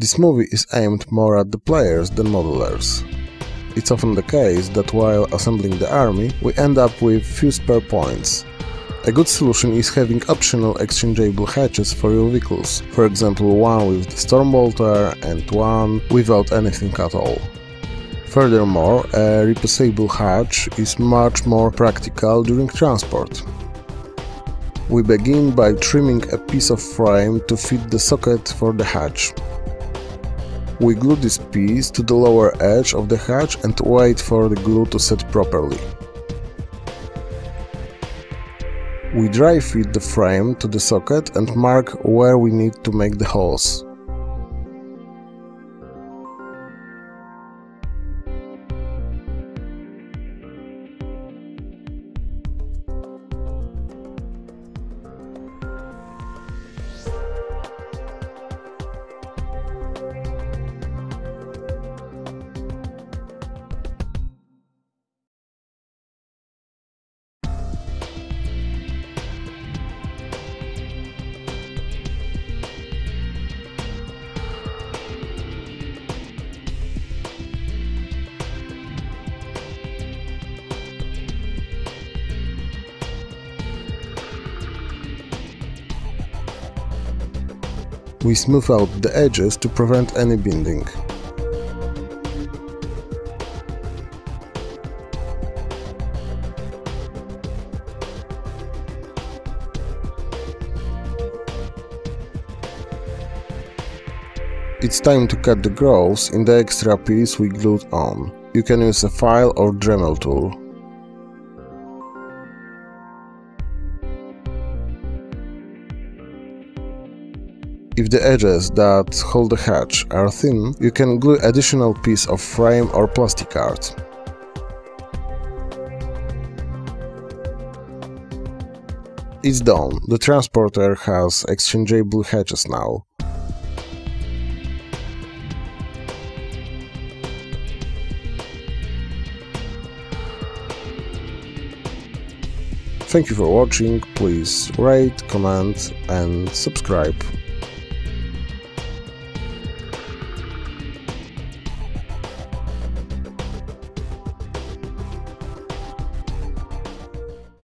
This movie is aimed more at the players than modelers. It's often the case that while assembling the army, we end up with few spare points. A good solution is having optional exchangeable hatches for your vehicles, for example one with the Stormbolter and one without anything at all. Furthermore, a replaceable hatch is much more practical during transport. We begin by trimming a piece of frame to fit the socket for the hatch. We glue this piece to the lower edge of the hatch and wait for the glue to set properly. We dry fit the frame to the socket and mark where we need to make the holes. We smooth out the edges to prevent any binding. It's time to cut the grooves in the extra piece we glued on. You can use a file or Dremel tool. If the edges that hold the hatch are thin, you can glue additional piece of frame or plasticard. It's done, the transporter has exchangeable hatches now. Thank you for watching, please rate, comment and subscribe.